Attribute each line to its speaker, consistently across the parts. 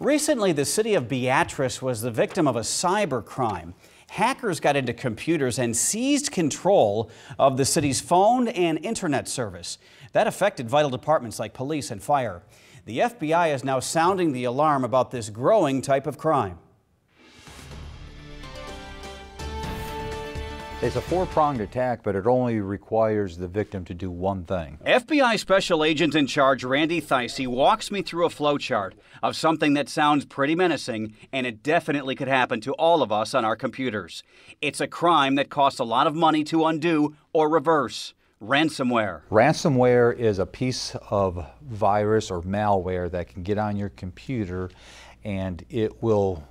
Speaker 1: Recently, the city of Beatrice was the victim of a cyber crime. Hackers got into computers and seized control of the city's phone and internet service. That affected vital departments like police and fire. The FBI is now sounding the alarm about this growing type of crime.
Speaker 2: It's a four-pronged attack, but it only requires the victim to do one thing.
Speaker 1: FBI Special Agent in Charge Randy Thysse walks me through a flowchart of something that sounds pretty menacing, and it definitely could happen to all of us on our computers. It's a crime that costs a lot of money to undo or reverse. Ransomware.
Speaker 2: Ransomware is a piece of virus or malware that can get on your computer and it will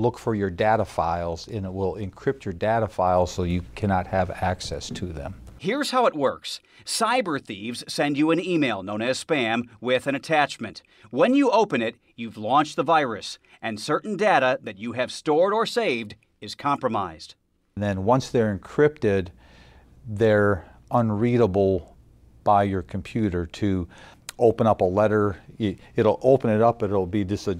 Speaker 2: look for your data files and it will encrypt your data files so you cannot have access to them.
Speaker 1: Here's how it works. Cyber thieves send you an email known as spam with an attachment. When you open it, you've launched the virus, and certain data that you have stored or saved is compromised.
Speaker 2: And then once they're encrypted, they're unreadable by your computer to open up a letter. It'll open it up, it'll be just a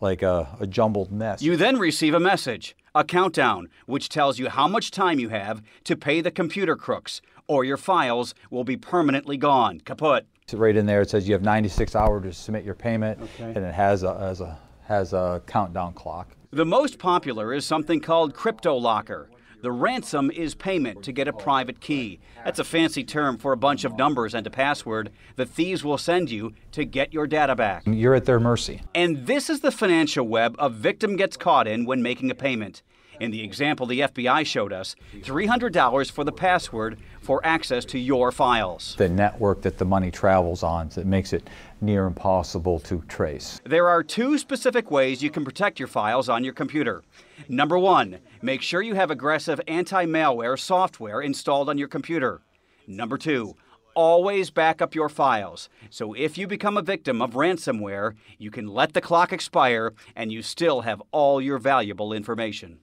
Speaker 2: like a, a jumbled mess.
Speaker 1: You then receive a message, a countdown, which tells you how much time you have to pay the computer crooks, or your files will be permanently gone, kaput.
Speaker 2: Right in there it says you have 96 hours to submit your payment, okay. and it has a, has a has a countdown clock.
Speaker 1: The most popular is something called CryptoLocker. The ransom is payment to get a private key. That's a fancy term for a bunch of numbers and a password the thieves will send you to get your data back.
Speaker 2: You're at their mercy.
Speaker 1: And this is the financial web a victim gets caught in when making a payment. In the example the FBI showed us, $300 for the password for access to your files.
Speaker 2: The network that the money travels on that makes it near impossible to trace.
Speaker 1: There are two specific ways you can protect your files on your computer. Number one, make sure you have aggressive anti-malware software installed on your computer. Number two, always back up your files. So if you become a victim of ransomware, you can let the clock expire and you still have all your valuable information.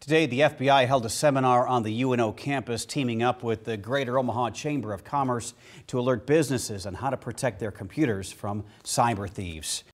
Speaker 1: Today, the FBI held a seminar on the UNO campus, teaming up with the Greater Omaha Chamber of Commerce to alert businesses on how to protect their computers from cyber thieves.